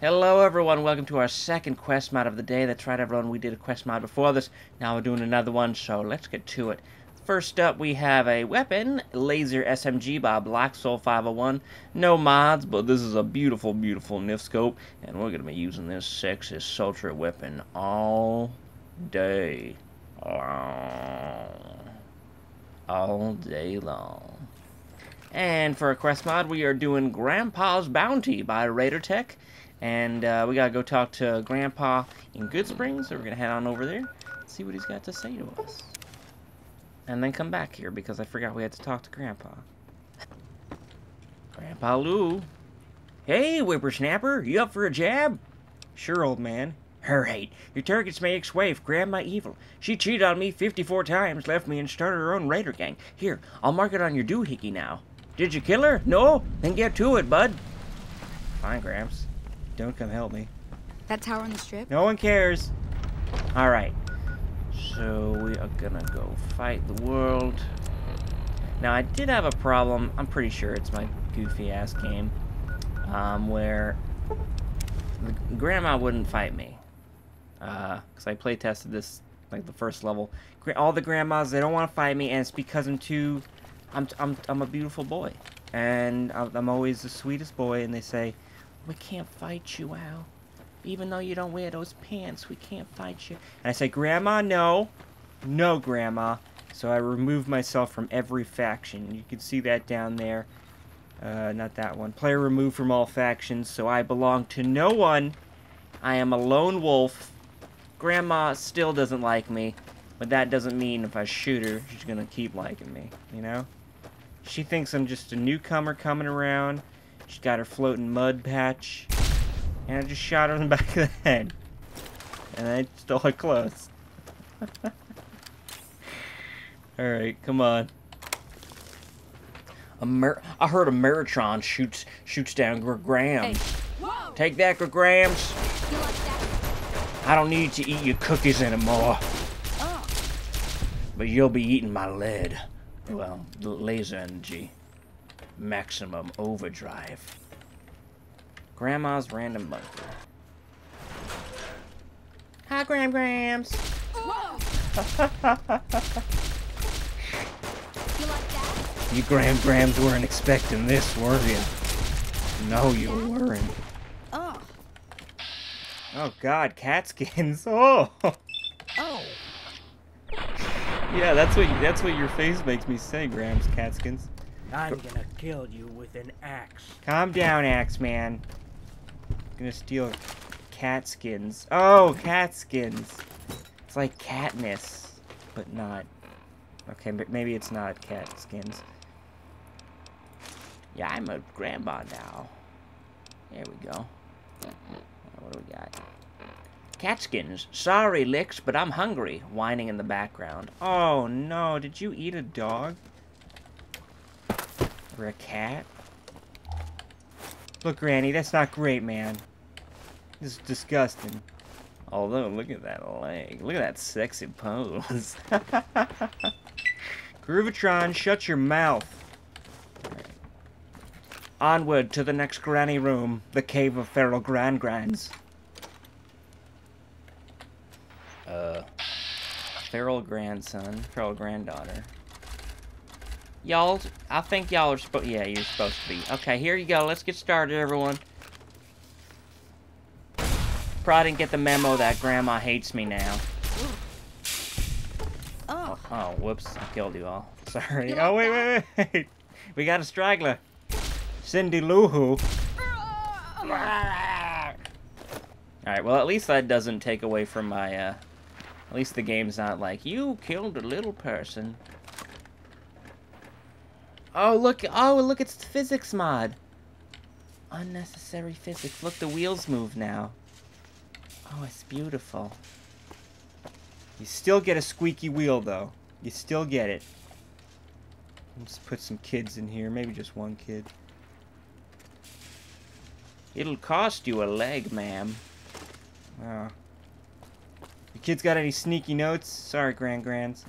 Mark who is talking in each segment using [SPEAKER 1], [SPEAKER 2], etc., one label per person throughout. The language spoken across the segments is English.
[SPEAKER 1] Hello everyone, welcome to our second quest mod of the day. That's right everyone, we did a quest mod before this. Now we're doing another one, so let's get to it. First up, we have a weapon, Laser SMG by Black Soul 501. No mods, but this is a beautiful, beautiful NIF scope, and we're going to be using this sexy sultry weapon all day. long. All day long. And for a quest mod, we are doing Grandpa's Bounty by Raider Tech. And uh, we gotta go talk to Grandpa in Goodsprings, so we're gonna head on over there, see what he's got to say to us. And then come back here, because I forgot we had to talk to Grandpa. Grandpa Lou. Hey, whippersnapper, you up for a jab? Sure, old man. Her hate. Your target's my ex-wife, Grandma Evil. She cheated on me 54 times, left me, and started her own raider gang. Here, I'll mark it on your doohickey now. Did you kill her? No? Then get to it, bud. Fine, Gramps. Don't come help me.
[SPEAKER 2] That tower on the strip?
[SPEAKER 1] No one cares. Alright. So we are gonna go fight the world. Now I did have a problem, I'm pretty sure it's my goofy ass game, um, where the grandma wouldn't fight me. Uh, cause I play tested this, like the first level. All the grandmas, they don't want to fight me, and it's because I'm too, I'm, I'm, I'm a beautiful boy. And I'm, I'm always the sweetest boy, and they say, we can't fight you, Al. Even though you don't wear those pants, we can't fight you. And I say, Grandma, no. No, Grandma. So I remove myself from every faction. You can see that down there. Uh, not that one. Player removed from all factions, so I belong to no one. I am a lone wolf. Grandma still doesn't like me, but that doesn't mean if I shoot her, she's gonna keep liking me, you know? She thinks I'm just a newcomer coming around. She got her floating mud patch. And I just shot her in the back of the head. And I stole her clothes. Alright, come on. Amer I heard a Meritron shoots shoots down Grams. Hey. Take that, Grams. Like I don't need to eat your cookies anymore. Oh. But you'll be eating my lead. Well, laser energy. Maximum overdrive. Grandma's random bunker. Hi, Gram Grams. you, like you Gram Grams weren't expecting this, were you? No, you weren't. Oh. Oh God, cat skins. Oh. Oh. Yeah, that's what that's what your face makes me say, Grams Catskins.
[SPEAKER 3] I'm gonna kill you with an axe.
[SPEAKER 1] Calm down, axe man. I'm gonna steal cat skins. Oh, cat skins. It's like Katniss, but not. Okay, but maybe it's not cat skins. Yeah, I'm a grandma now. There we go. What do we got? Catskins. Sorry, Licks, but I'm hungry. Whining in the background. Oh, no. Did you eat a dog? Or a cat? Look, Granny, that's not great, man. This is disgusting. Although, look at that leg. Look at that sexy pose. Groovatron, shut your mouth. Right. Onward to the next granny room, the cave of feral grand grands. Uh, feral grandson, feral granddaughter. Y'all, I think y'all are supposed, yeah, you're supposed to be. Okay, here you go. Let's get started, everyone. Probably didn't get the memo that Grandma hates me now. Oh, oh whoops. I killed you all. Sorry. Oh, wait, wait, wait. We got a straggler. Cindy Lou Who. Alright, well, at least that doesn't take away from my, uh... At least the game's not like, you killed a little person. Oh, look. Oh, look, it's the physics mod. Unnecessary physics. Look, the wheels move now. Oh, it's beautiful. You still get a squeaky wheel, though. You still get it. Let's put some kids in here. Maybe just one kid. It'll cost you a leg, ma'am. Ah. Oh. You kids got any sneaky notes? Sorry, Grand Grands.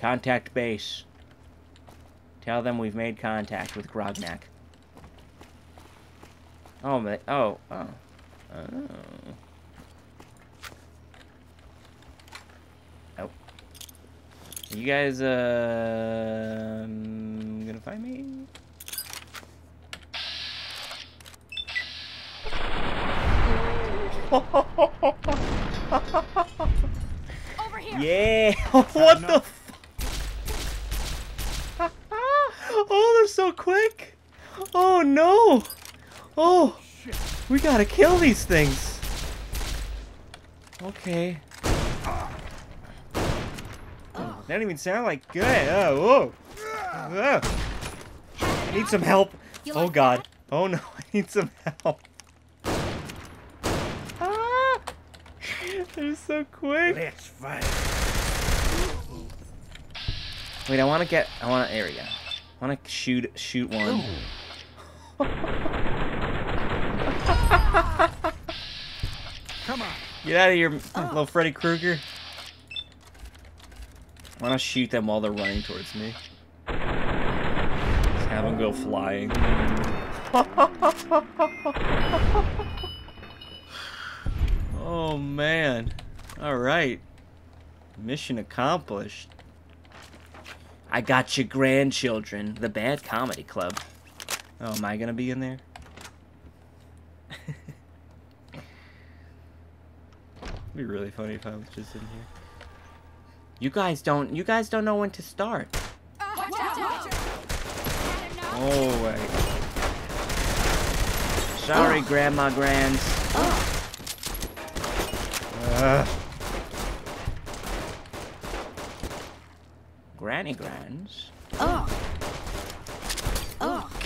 [SPEAKER 1] Contact base. Tell them we've made contact with Grognak. Oh, ma oh, oh, oh. Oh. You guys, uh, um, gonna find me?
[SPEAKER 2] Over here.
[SPEAKER 1] Yeah! what the f- Oh, they're so quick! Oh no! Oh! We gotta kill these things! Okay. That don't even sound like good. Oh, whoa! Ugh. I need some help. Oh god. Oh no, I need some help. Ah! They're so quick.
[SPEAKER 3] Let's fight.
[SPEAKER 1] Wait, I want to get. I want to. There we go. I want to shoot shoot one.
[SPEAKER 3] Come on.
[SPEAKER 1] Get out of here, oh. little Freddy Krueger. I want to shoot them while they're running towards me. Just have them go flying. oh man. All right. Mission accomplished. I got your grandchildren. The Bad Comedy Club. Oh, am I gonna be in there? It'd be really funny if I was just in here. You guys don't. You guys don't know when to start.
[SPEAKER 2] Watch out.
[SPEAKER 1] Oh wait. Sorry, oh. Grandma Grands. Ugh. Granny Grands.
[SPEAKER 2] Oh.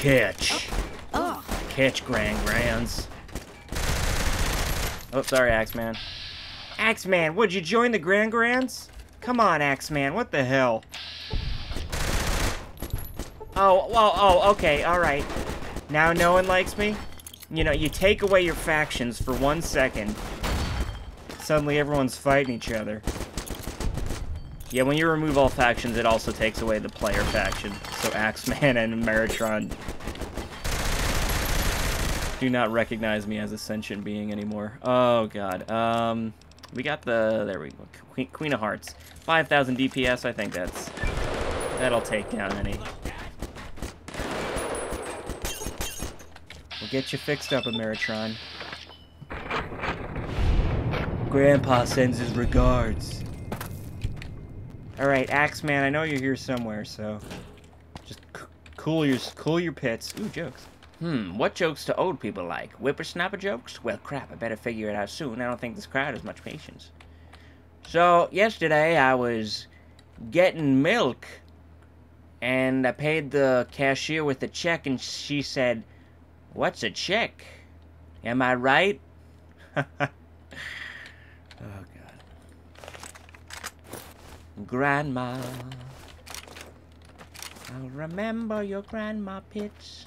[SPEAKER 2] Oh. oh.
[SPEAKER 1] Catch.
[SPEAKER 2] Oh.
[SPEAKER 1] Catch, Grand Grands. Oh, sorry, Axeman. Axeman, would you join the Grand Grands? Come on, Axeman, what the hell? Oh, well, oh, okay, alright. Now no one likes me? You know, you take away your factions for one second. Suddenly everyone's fighting each other. Yeah, when you remove all factions, it also takes away the player faction. So Axeman and Meritron do not recognize me as a sentient being anymore. Oh god. Um, we got the there we go. Queen, Queen of Hearts, 5,000 DPS. I think that's that'll take down any. We'll get you fixed up, Ameritron. Grandpa sends his regards. All right, Axeman, I know you're here somewhere, so just cool your cool your pits. Ooh, jokes. Hmm, what jokes do old people like? Whippersnapper jokes? Well, crap, I better figure it out soon. I don't think this crowd has much patience. So, yesterday I was getting milk, and I paid the cashier with a check, and she said, What's a check? Am I right? oh, God. Grandma. I'll remember your grandma pits.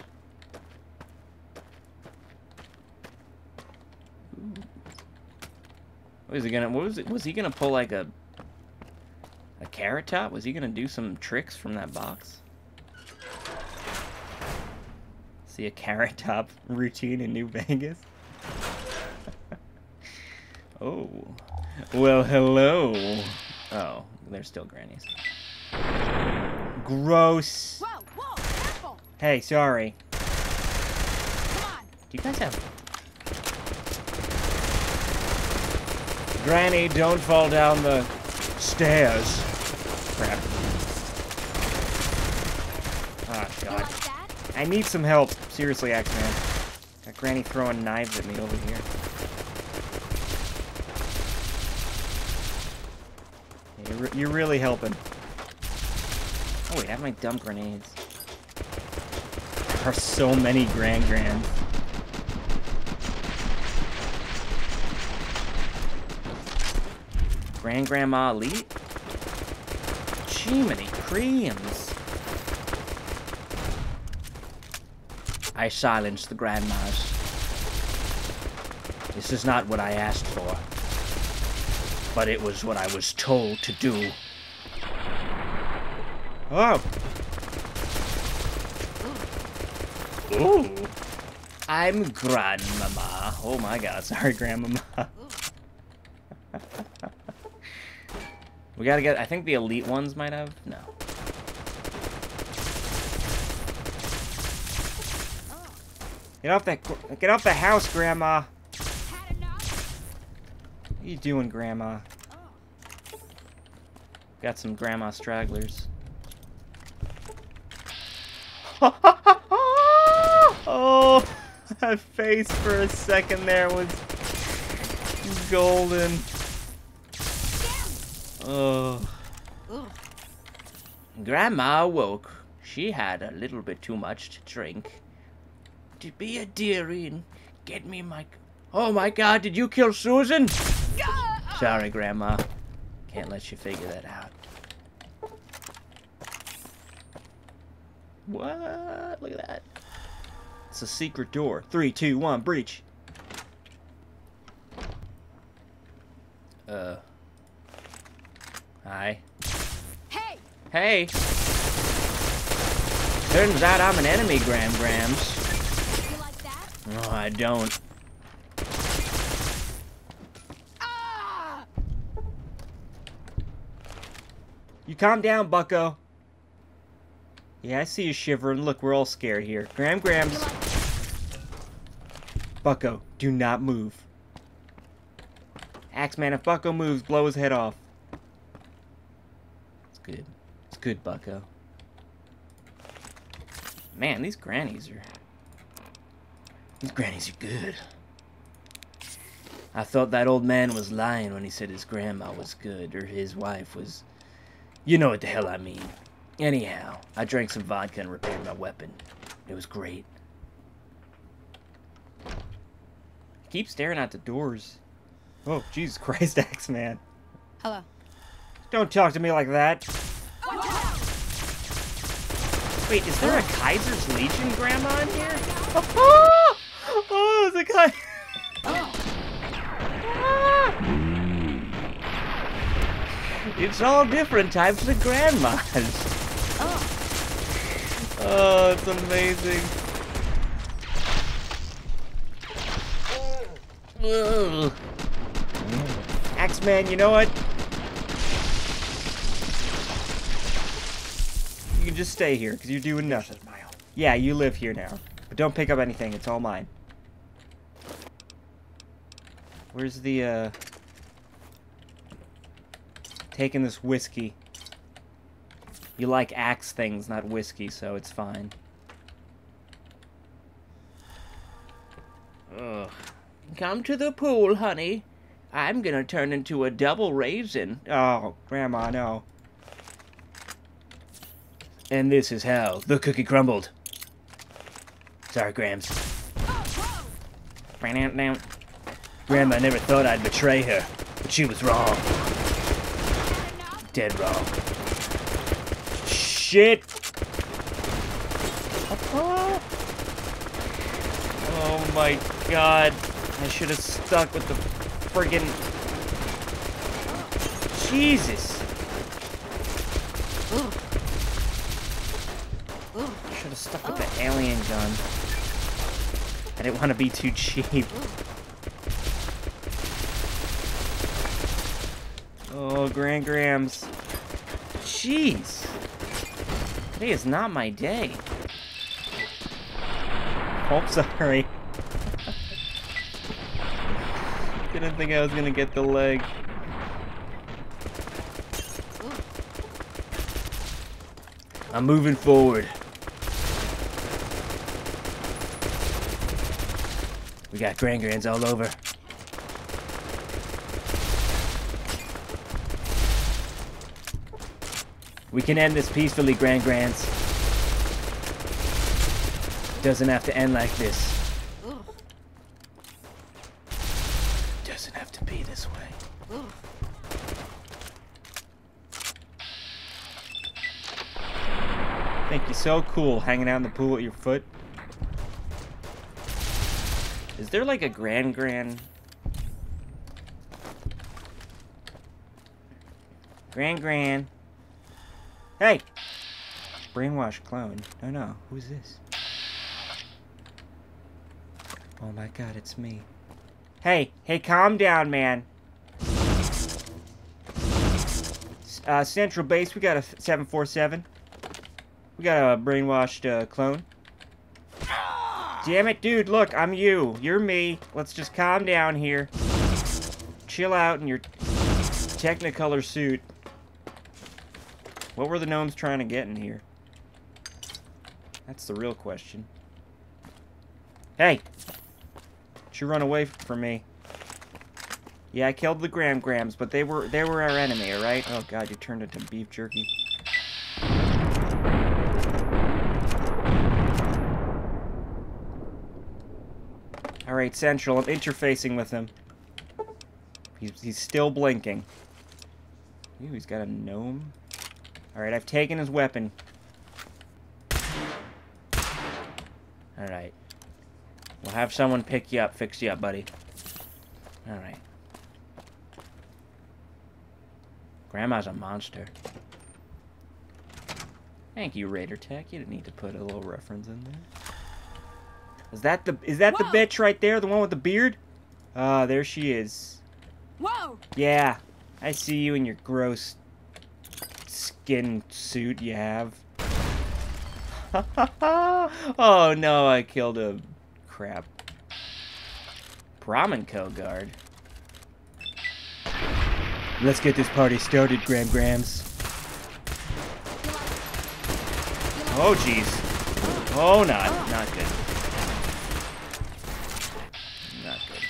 [SPEAKER 1] Was he gonna? What was it? Was he gonna pull like a a carrot top? Was he gonna do some tricks from that box? See a carrot top routine in New Vegas? oh, well, hello. Oh, they're still grannies. Gross.
[SPEAKER 2] Whoa, whoa.
[SPEAKER 1] Hey, sorry.
[SPEAKER 2] Come on.
[SPEAKER 1] Do you guys have? Granny, don't fall down the stairs. Crap. Ah,
[SPEAKER 2] You
[SPEAKER 1] God.
[SPEAKER 2] like?
[SPEAKER 1] I need some help. Seriously, X-Man. Got Granny throwing knives at me over here. You're, re- you're really helping. Oh wait, I have my dump grenades. There are so many Grand Grands. Grand Grandma Elite? Jiminy creams. I silenced the grandmas. This is not what I asked for, but it was what I was told to do. Oh. Ooh. I'm grandmama. Oh my god, sorry, grandmama. we gotta get. I think the elite ones might have. No. Get off that. Get off the house, grandma. What are you doing, grandma? Got some grandma stragglers. oh, that face for a second there was golden. Oh. Grandma awoke. She had a little bit too much to drink. To be a dearie and get me my. Oh my god, did you kill Susan? Sorry, Grandma. Can't let you figure that out. What? Look at that. It's a secret door. Three, two, one, breach. Uh. Hi.
[SPEAKER 2] Hey!
[SPEAKER 1] Hey! Turns out I'm an enemy, Gram Grams.
[SPEAKER 2] Like?
[SPEAKER 1] No, I don't.
[SPEAKER 2] Ah!
[SPEAKER 1] You calm down, bucko. Yeah, I see you shivering. Look, we're all scared here. Gram Grams. Bucko, do not move. Axeman, if Bucko moves, blow his head off. It's good. It's good, Bucko. Man, these grannies are... These grannies are good. I thought that old man was lying when he said his grandma was good, or his wife was... You know what the hell I mean. Anyhow, I drank some vodka and repaired my weapon. It was great. Keep staring at the doors. Oh, Jesus Christ, Axeman.
[SPEAKER 2] Hello.
[SPEAKER 1] Don't talk to me like that. Wait, is there a Caesar's Legion grandma in here? Oh, oh there's a guy. It's all different types of grandmas. Oh, it's amazing. Axeman, you know what? Just stay here, because you're doing nothing. Yeah, you live here now. But don't pick up anything, it's all mine. Where's the, uh... Taking this whiskey. You like axe things, not whiskey, so it's fine. Ugh. Come to the pool, honey. I'm gonna turn into a double raisin. Oh, Grandma, no. And this is how the cookie crumbled. Sorry, Grams. Grandma never thought I'd betray her, but she was wrong. Dead wrong. Shit! Oh my god. I should have stuck with the friggin' Jesus! Have stuck with the oh. alien gun. I didn't want to be too cheap. Oh, Grand Grams. Jeez. Today is not my day. Oh, sorry. Didn't think I was gonna get the leg. I'm moving forward. We got Grand Grands all over. We can end this peacefully, Grand Grands. Doesn't have to end like this. Doesn't have to be this way. Think you're so cool hanging out in the pool at your foot. Is there like a Grand Grand? Grand Grand. Hey! Brainwash clone. No, no. Who's this? Oh my god, it's me. Hey, hey, calm down, man. Uh, Central Base, we got a 747. We got a brainwashed uh, clone. Damn it, dude, look, I'm you. You're me. Let's just calm down here. Chill out in your Technicolor suit. What were the gnomes trying to get in here? That's the real question. Hey! Don't you run away from me. Yeah, I killed the Gram Grams, but they were they were our enemy, alright? Oh god, you turned into beef jerky. Alright, Central, I'm interfacing with him. He's, he's still blinking. Ooh, he's got a gnome. Alright, I've taken his weapon. Alright. We'll have someone pick you up, fix you up, buddy. Alright. Grandma's a monster. Thank you, Raider Tech. You didn't need to put a little reference in there. Is that the is that the bitch right there? The one with the beard? Ah, there she is.
[SPEAKER 2] Whoa!
[SPEAKER 1] Yeah, I see you in your gross skin suit you have. oh no, I killed a crap. Brahmin guard. Let's get this party started, Gram Grams. Oh jeez. Oh not not good. Not good.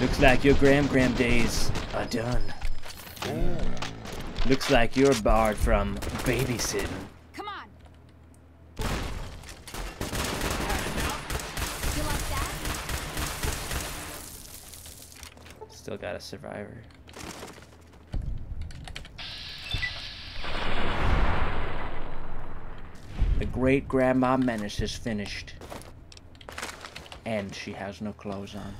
[SPEAKER 1] Looks like your Gram Gram days are done. Looks like you're barred from babysitting.
[SPEAKER 2] Come on! You like that?
[SPEAKER 1] Still got a survivor. The great grandma menace is finished. And she has no clothes on.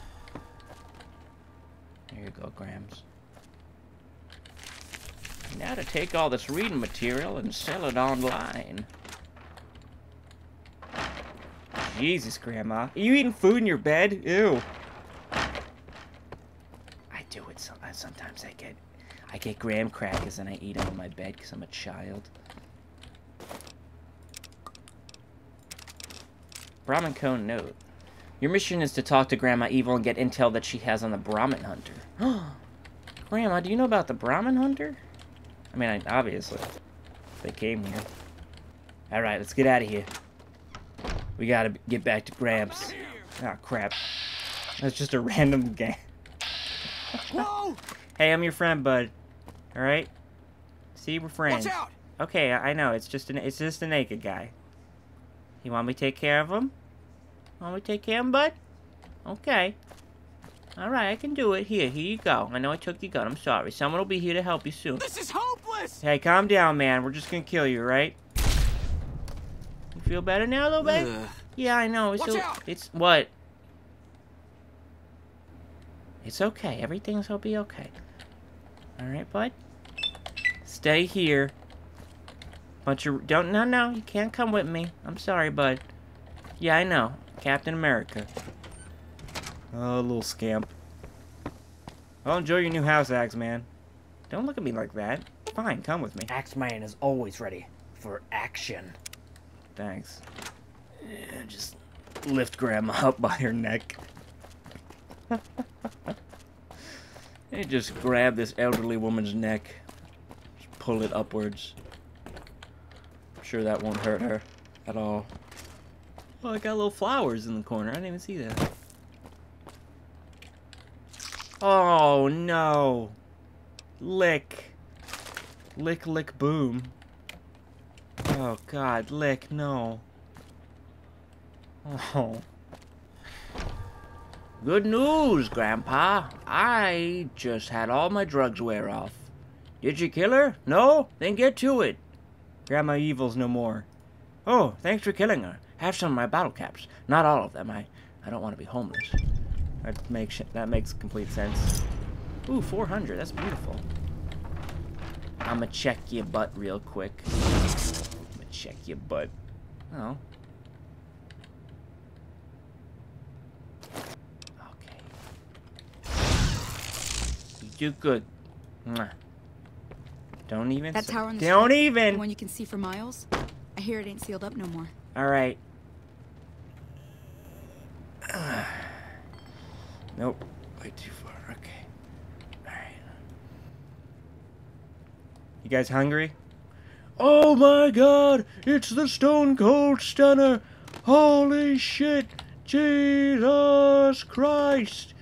[SPEAKER 1] There you go, Grams. Now to take all this reading material and sell it online. Jesus, Grandma. Are you eating food in your bed? Ew. I do it some, uh, sometimes. I get, I get graham crackers and I eat them in my bed because I'm a child. Brahmin Cone note. Your mission is to talk to Grandma Evil and get intel that she has on the Brahmin Hunter. Grandma, do you know about the Brahmin Hunter? I mean, I, obviously. They came here. Alright, let's get out of here. We gotta get back to Gramps. Oh, crap. That's just a random gang.
[SPEAKER 3] Whoa!
[SPEAKER 1] Hey, I'm your friend, bud. Alright? See, we're friends.
[SPEAKER 3] Watch out!
[SPEAKER 1] Okay, I, I know. It's just an it's just a naked guy. You want me to take care of him? Want me to take of him, bud? Okay. All right, I can do it. Here, here you go. I know I took your gun. I'm sorry. Someone will be here to help you soon.
[SPEAKER 3] This is hopeless!
[SPEAKER 1] Hey, calm down, man. We're just gonna kill you, right? You feel better now, little babe?
[SPEAKER 3] Ugh.
[SPEAKER 1] Yeah, I know. It's
[SPEAKER 3] Watch
[SPEAKER 1] o-
[SPEAKER 3] out!
[SPEAKER 1] It's what? It's okay. Everything's gonna be okay. All right, bud. Stay here. But you don't. No, no. You can't come with me. I'm sorry, bud. Yeah, I know. Captain America. Oh, little scamp. I'll enjoy your new house, Axe Man. Don't look at me like that. Fine, come with me.
[SPEAKER 4] Axeman is always ready for action.
[SPEAKER 1] Thanks. Yeah, just lift Grandma up by her neck. and just grab this elderly woman's neck. Just pull it upwards. I'm sure that won't hurt her at all. Oh, I got little flowers in the corner. I didn't even see that. Oh, no. Lick. Lick, lick, boom. Oh God, lick, no. Oh. Good news, Grandpa. I just had all my drugs wear off. Did you kill her? No? Then get to it. Grandma Evil's no more. Oh, thanks for killing her. Have some of my bottle caps. Not all of them. I, I don't want to be homeless. That makes that makes complete sense. Ooh, 400. That's beautiful. I'm gonna check your butt real quick. I'm gonna check your butt. Oh. Okay. You do good. Mwah. Don't even.
[SPEAKER 2] That tower on the
[SPEAKER 1] Don't even.
[SPEAKER 2] The one you can see for miles? I hear it ain't sealed up no more.
[SPEAKER 1] All right. Nope. Way too far. Okay. All right. You guys hungry? Oh my god! It's the Stone Cold Stunner! Holy shit! Jesus Christ!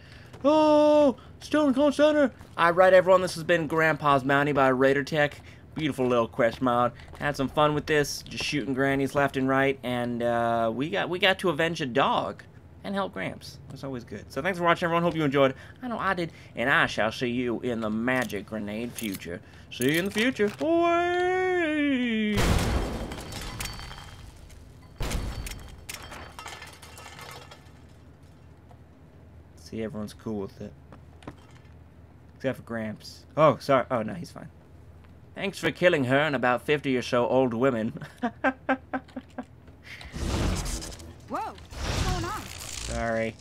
[SPEAKER 1] Oh! Stone Cold Stunner! Alright, everyone, this has been Grandpa's Bounty by Raider Tech. Beautiful little quest mod. Had some fun with this, just shooting grannies left and right, and uh, we got we got to avenge a dog and help Gramps. That's always good. So thanks for watching, everyone. Hope you enjoyed. I know I did, and I shall see you in the magic grenade future. See you in the future. Away! See, everyone's cool with it. Except for Gramps. Oh, sorry. Oh, no, he's fine. Thanks for killing her and about 50 or so old women.
[SPEAKER 2] Whoa! What's going on?
[SPEAKER 1] Sorry.